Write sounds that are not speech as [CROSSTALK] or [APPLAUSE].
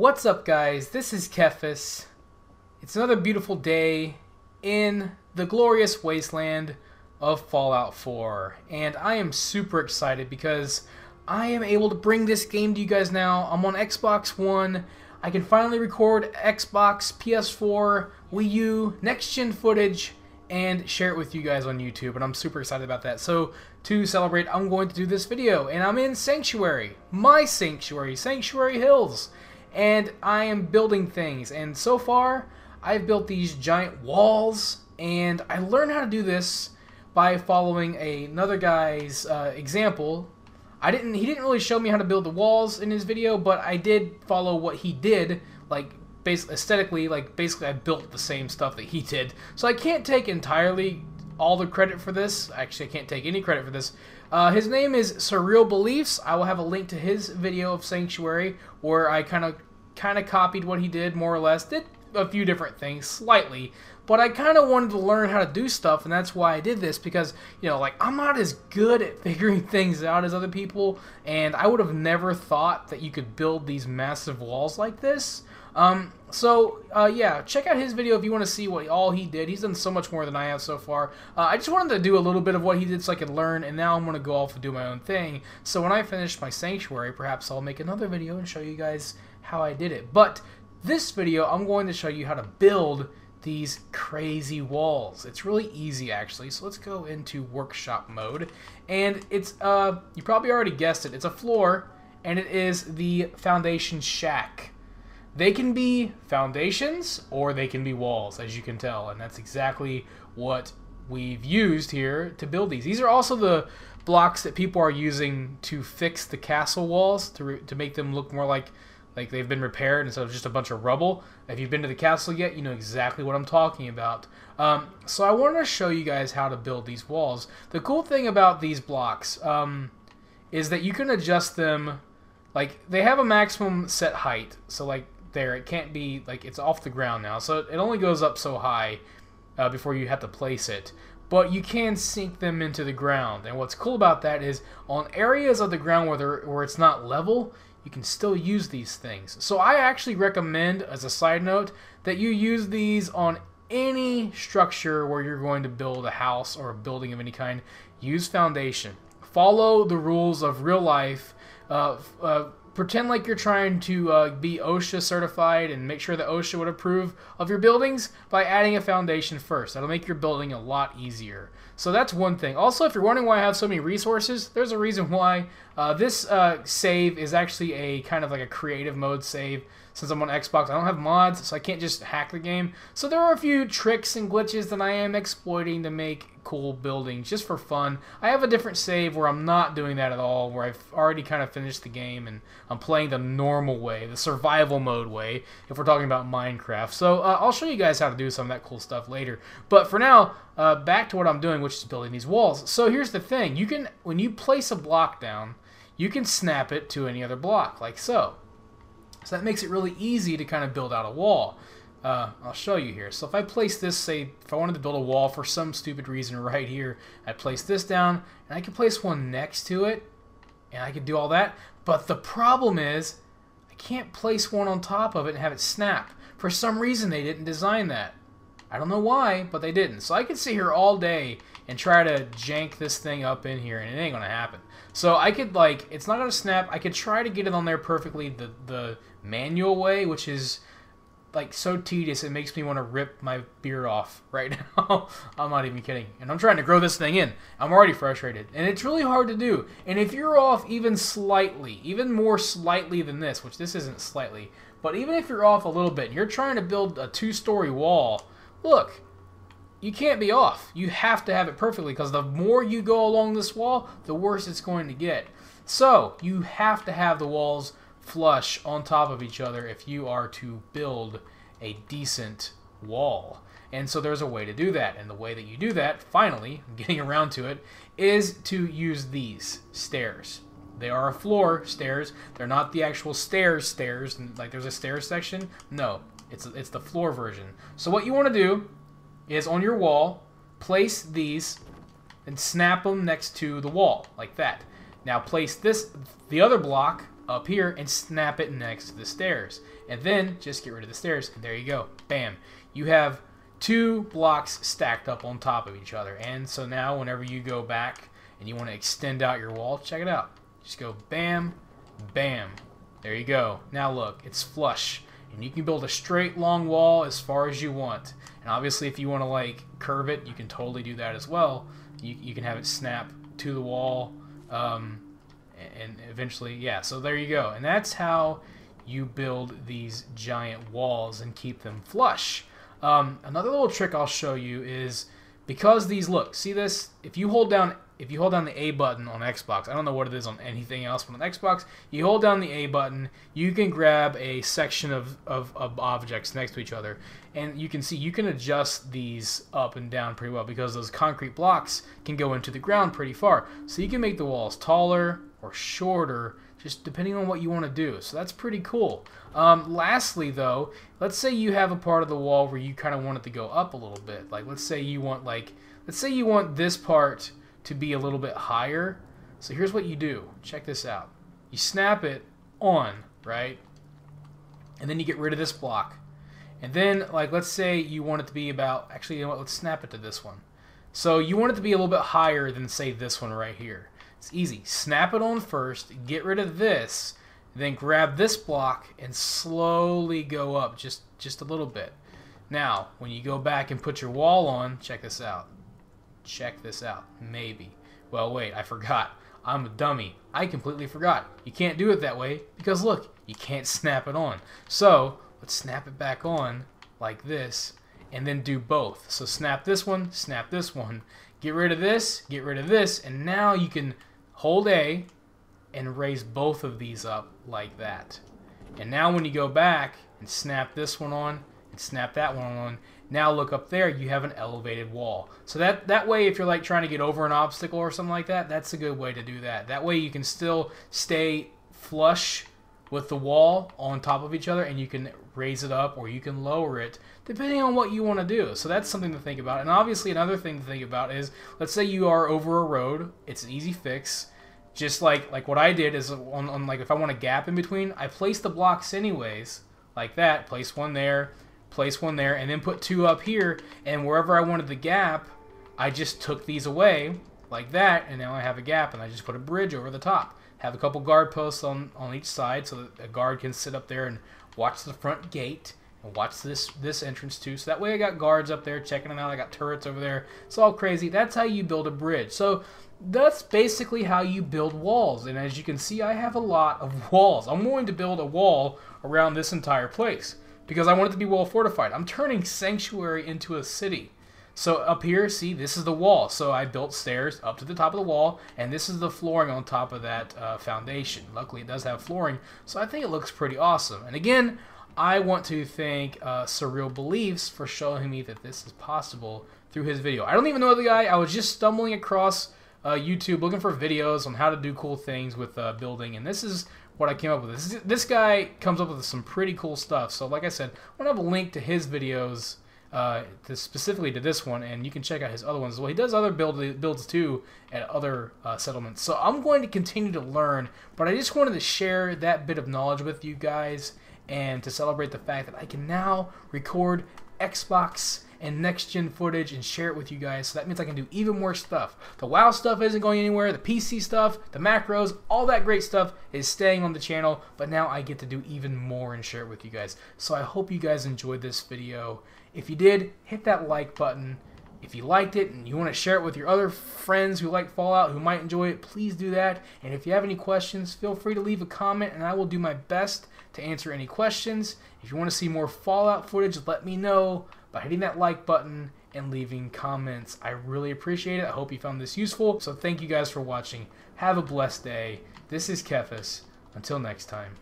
What's up, guys? This is Kephas. It's another beautiful day in the glorious wasteland of Fallout 4, and I am super excited because I am able to bring this game to you guys now. I'm on Xbox One. I can finally record Xbox, PS4, Wii U, next gen footage, and share it with you guys on YouTube, and I'm super excited about that. So, to celebrate, I'm going to do this video, and I'm in Sanctuary, my Sanctuary, Sanctuary Hills and I am building things. And so far, I've built these giant walls, and I learned how to do this by following a, another guy's uh, example. I didn't. He didn't really show me how to build the walls in his video, but I did follow what he did, like basically aesthetically. Like basically, I built the same stuff that he did. So I can't take entirely all the credit for this. Actually, I can't take any credit for this. Uh, his name is SurrealBeliefs. I will have a link to his video of Sanctuary where I kind of kind of copied what he did more or less. Did a few different things slightly, but I kind of wanted to learn how to do stuff, and that's why I did this because you know, like I'm not as good at [LAUGHS] figuring things out as other people, and I would have never thought that you could build these massive walls like this. Um, so uh, yeah, check out his video if you want to see what all he did. He's done so much more than I have so far. Uh, I just wanted to do a little bit of what he did so I could learn, and now I'm to go off and do my own thing. So when I finish my sanctuary, perhaps I'll make another video and show you guys how I did it. But this video, I'm going to show you how to build these crazy walls. It's really easy actually. So let's go into workshop mode. And it's, uh, you probably already guessed it, it's a floor and it is the foundation shack. They can be foundations or they can be walls, as you can tell, and that's exactly what we've used here to build these. These are also the blocks that people are using to fix the castle walls to, to make them look more like like they've been repaired instead of just a bunch of rubble. If you've been to the castle yet, you know exactly what I'm talking about. Um, so I wanted to show you guys how to build these walls. The cool thing about these blocks um, is that you can adjust them. Like they have a maximum set height, so like there it can't be like it's off the ground now, so it only goes up so high uh, before you have to place it. But you can sink them into the ground, and what's cool about that is on areas of the ground where where it's not level, you can still use these things. So I actually recommend, as a side note, that you use these on any structure where you're going to build a house or a building of any kind. Use foundation. Follow the rules of real life. Uh, uh, pretend like you're trying to uh, be OSHA certified and make sure that OSHA would approve of your buildings by adding a foundation first. That'll make your building a lot easier. So that's one thing. Also, if you're wondering why I have so many resources, there's a reason why. Uh, this uh, save is actually a kind of like a creative mode save. Since I'm on Xbox, I don't have mods, so I can't just hack the game. So there are a few tricks and glitches that I am exploiting to make cool buildings just for fun. I have a different save where I'm not doing that at all, where I've already kind of finished the game and I'm playing the normal way, the survival mode way, if we're talking about Minecraft. So uh, I'll show you guys how to do some of that cool stuff later. But for now, uh, back to what I'm doing, which is building these walls. So here's the thing. You can, when you place a block down, you can snap it to any other block, like so. So that makes it really easy to kind of build out a wall. Uh, I'll show you here. So if I place this, say, if I wanted to build a wall for some stupid reason right here, I place this down, and I can place one next to it, and I can do all that. But the problem is, I can't place one on top of it and have it snap. For some reason, they didn't design that. I don't know why, but they didn't. So I could sit here all day and try to jank this thing up in here, and it ain't gonna happen. So I could like, it's not gonna snap. I could try to get it on there perfectly the the manual way, which is like so tedious it makes me want to rip my beard off [LAUGHS] right now. I'm not even kidding. And I'm trying to grow this thing in. I'm already frustrated. And it's really hard to do. And if you're off even slightly, even more slightly than this, which this isn't slightly, but even if you're off a little bit and you're trying to build a two-story wall, look, you can't be off. You have to have it perfectly because the more you go along this wall, the worse it's going to get. So, you have to have the walls flush on top of each other if you are to build a decent wall. And so there's a way to do that. And the way that you do that, finally, [LAUGHS] getting around to it, is to use these stairs. They are a floor stairs. They're not the actual stairs stairs. Like there's a stairs section. No, it's, it's the floor version. So what you want to do is on your wall, place these and snap them next to the wall, like that. Now place this, the other block up here and snap it next to the stairs. And then just get rid of the stairs, and there you go. Bam. You have two blocks stacked up on top of each other. And so now whenever you go back and you want to extend out your wall, check it out. Just go bam, bam. There you go. Now look, it's flush. And you can build a straight long wall as far as you want. And obviously if you want to like curve it, you can totally do that as well. You, you can have it snap to the wall. Um, and eventually, yeah, so there you go. And that's how you build these giant walls and keep them flush. Um, another little trick I'll show you is because these look, see this? If you hold down if you hold down the A button on Xbox, I don't know what it is on anything else, but on Xbox, you hold down the A button, you can grab a section of, of, of, objects next to each other, and you can see you can adjust these up and down pretty well because those concrete blocks can go into the ground pretty far. So you can make the walls taller or shorter just depending on what you want to do. So that's pretty cool. Um, lastly, though, let's say you have a part of the wall where you kind of want it to go up a little bit. Like, let's say you want like, let's say you want this part to be a little bit higher. So here's what you do. Check this out. You snap it on, right? And then you get rid of this block. And then, like, let's say you want it to be about, actually, you know what, let's snap it to this one. So you want it to be a little bit higher than, say, this one right here. It's easy. Snap it on first, get rid of this, then grab this block and slowly go up just, just a little bit. Now, when you go back and put your wall on, check this out. Check this out. Maybe. Well, wait, I forgot. I'm a dummy. I completely forgot. You can't do it that way because look, you can't [LAUGHS] snap it on. So, let's snap it back on like this and then do both. So snap this one, snap this one. Get rid of this, get rid of this, and now you can hold A and raise both of these up like that. And now when you go back and snap this one on and snap that one on, now look up there, you have an elevated wall. So that, that way, if you're like trying to get over an obstacle or something like that, that's a good way to do that. That way you can still stay flush with the wall on top of each other and you can raise it up or you can lower it depending on what you want to do. So that's something to think about. And obviously another thing to think about is let's say you are over a road, it's an easy fix. Just like like what I did is on, on like if I want a gap in between, I place the blocks anyways, like that, place one there, place one there, and then put two up here, and wherever I wanted the gap, I just took these away like that, and now I have a gap, and I just put a bridge over the top. Have a couple guard posts on, on each side so that a guard can sit up there and watch the front gate and watch this this entrance too. So that way I got guards up there checking them out. I got turrets over there. It's all crazy. That's how you build a bridge. So that's basically how you build walls. And as you can see, I have a lot of [LAUGHS] walls. I'm going to build a wall around this entire place because I want it to be well fortified. I'm turning Sanctuary into a city. So up here, see, this is the wall. So I built stairs up to the top of the wall, and this is the flooring on top of that uh, foundation. Luckily, it does have flooring, so I think it looks pretty awesome. And again, I want to thank uh, SurrealBeliefs for showing me that this is possible through his video. I don't even know the guy. I was just stumbling across uh, YouTube looking for videos on how to do cool things with uh, building, and this is what I came up with. This, this guy comes up with some pretty cool stuff. So, like I said, I'm gonna have a link to his videos, uh, to specifically to this one, and you can check out his other ones as well. He does other build, builds too at other uh, settlements. So I'm going to continue to learn, but I just wanted to share that bit of knowledge with you guys and to celebrate the fact that I can now record Xbox and next gen footage and share it with you guys. So that means I can do even more stuff. The WoW stuff isn't going anywhere. The PC stuff, the macros, all that great stuff is staying on the channel. But now I get to do even more and share it with you guys. So I hope you guys enjoyed this video. If you did, hit that like button. If you liked it and you want to share it with your other friends who like Fallout who might enjoy it, please do that. And if you have any questions, feel free to leave a comment and I will do my best to answer any questions. If you want to see more Fallout footage, let me know by hitting that like button and leaving comments. I really appreciate it. I hope you found this useful. So thank you guys for watching. Have a blessed day. This is Kephas. Until next time.